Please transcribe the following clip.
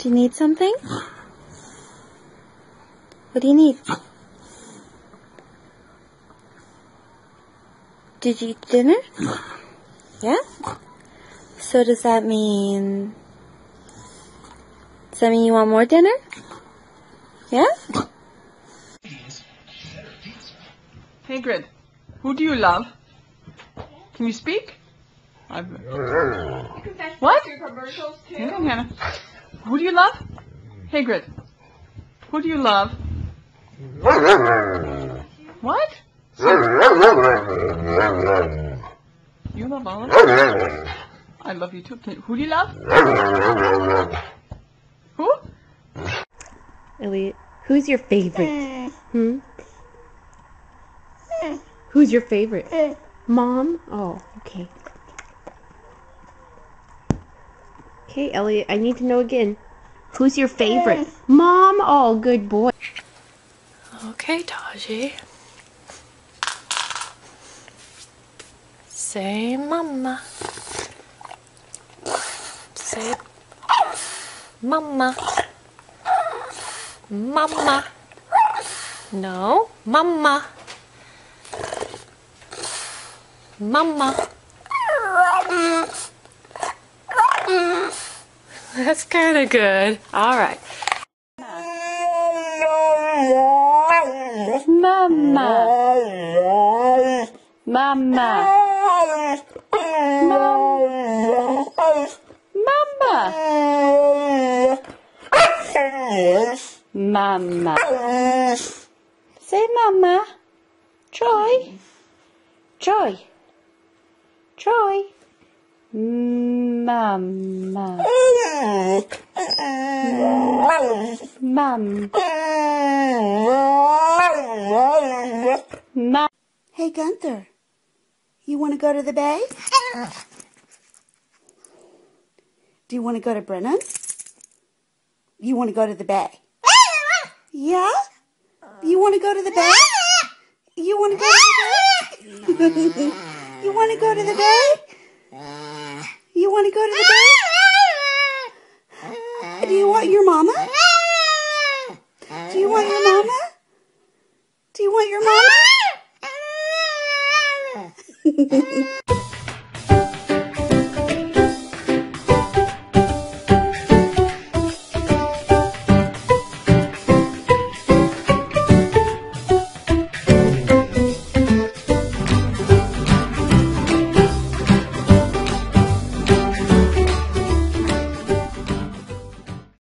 Do you need something? What do you need? Did you eat dinner? Yeah? So does that mean... Does that mean you want more dinner? Yeah? Hagrid, who do you love? Can you speak? I've... What? Hang on, Hannah. Who do you love? Hagrid. Who do you love? What? You love of? I love you too. Who do you love? Who? Elliot, who's your favorite? Hmm? Who's your favorite? Mom? Oh, okay. Okay, Elliot, I need to know again. Who's your favorite? Mom? Oh, good boy. Okay, Taji. Say mama. Say mama. Mama. No, mama. Mama. That's kind of good. All right. Mama. Mama. Mama. Mama. Mama. Say mama. Joy. Joy. Joy. Mama. Mum. Mum. Hey, Gunther. You want to go to the bay? Do you want to go to Brennan? You want to go to the bay? Yeah? You want to go to the bay? You want to go to the bay? you want to go to the bay? Want to go to the? Do you want your mama? Do you want your mama? Do you want your mama?